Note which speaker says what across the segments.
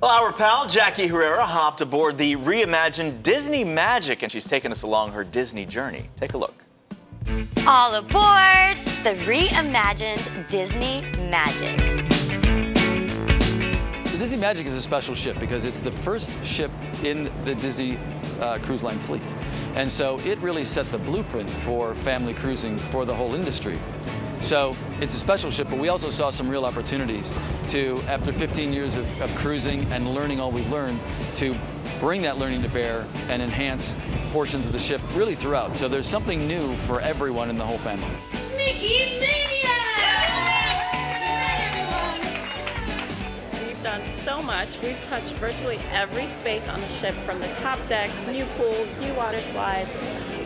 Speaker 1: Well, our pal Jackie Herrera hopped aboard the reimagined Disney Magic and she's taken us along her Disney journey. Take a look.
Speaker 2: All aboard the reimagined Disney Magic.
Speaker 3: The Disney Magic is a special ship because it's the first ship in the Disney uh, Cruise Line fleet. And so it really set the blueprint for family cruising for the whole industry. So it's a special ship, but we also saw some real opportunities to, after 15 years of, of cruising and learning all we've learned, to bring that learning to bear and enhance portions of the ship really throughout. So there's something new for everyone in the whole family.
Speaker 4: Mickey Mania! So much. We've touched virtually every space on the ship from the top decks, new pools, new water slides,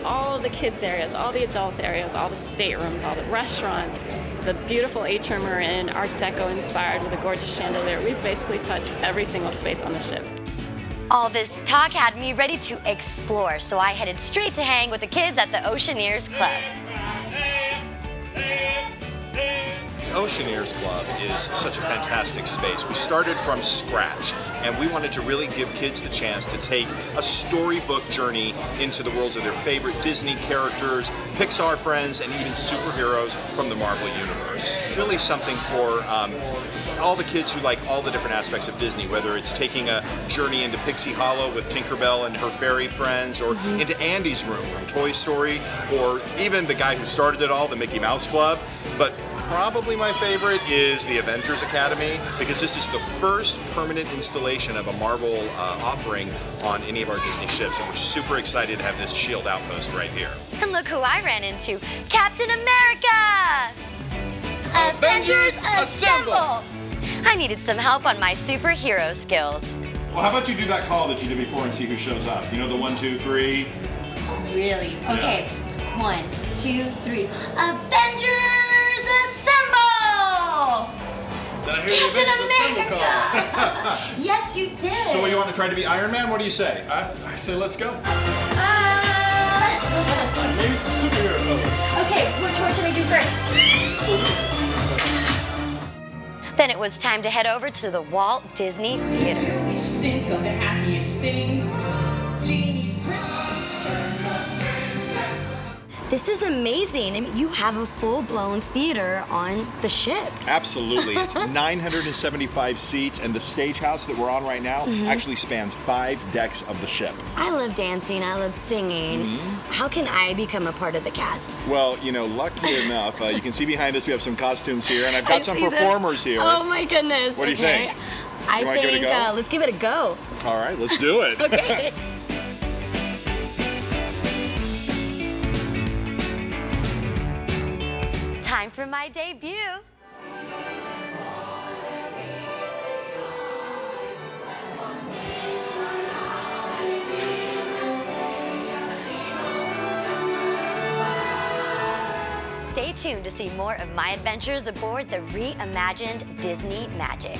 Speaker 4: all the kids areas, all the adult areas, all the staterooms, all the restaurants, the beautiful atrium we're in, Art Deco inspired with a gorgeous chandelier. We've basically touched every single space on the ship.
Speaker 2: All this talk had me ready to explore, so I headed straight to hang with the kids at the Oceaneers Club.
Speaker 5: Oceaneers Club is such a fantastic space. We started from scratch and we wanted to really give kids the chance to take a storybook journey into the worlds of their favorite Disney characters, Pixar friends, and even superheroes from the Marvel Universe. Really something for um, all the kids who like all the different aspects of Disney, whether it's taking a journey into Pixie Hollow with Tinkerbell and her fairy friends, or mm-hmm. into Andy's room from Toy Story, or even the guy who started it all, the Mickey Mouse Club. But probably my favorite is the Avengers Academy because this is the first permanent installation of a Marvel uh, offering on any of our Disney ships and we're super excited to have this shield outpost right here.
Speaker 2: And look who I ran into, Captain America!
Speaker 6: Avengers Assemble!
Speaker 2: I needed some help on my superhero skills.
Speaker 5: Well, how about you do that call that you did before and see who shows up? You know the one, two, three?
Speaker 6: Really? Okay. Yeah. One, two, three. Avengers!
Speaker 5: Did I hear Captain
Speaker 6: the America! yes, you did.
Speaker 5: So, what you want to try to be Iron Man? What do you say?
Speaker 7: I, I say let's go.
Speaker 6: Uh...
Speaker 7: Maybe some superhero pose.
Speaker 6: Okay, which one should I do first?
Speaker 2: Then it was time to head over to the Walt Disney Theater. This is amazing. I mean, you have a full-blown theater on the ship.
Speaker 5: Absolutely. It's 975 seats, and the stage house that we're on right now mm -hmm. actually spans five decks of the ship.
Speaker 2: I love dancing. I love singing. Mm -hmm. How can I become a part of the cast?
Speaker 5: Well, you know, lucky enough, uh, you can see behind us we have some costumes here, and I've got I some performers them. here.
Speaker 2: Oh my goodness.
Speaker 5: What do you think?
Speaker 2: I think uh, let's give it a go.
Speaker 5: All right, let's do it.
Speaker 2: okay. For my debut. Stay tuned to see more of my adventures aboard the reimagined Disney Magic.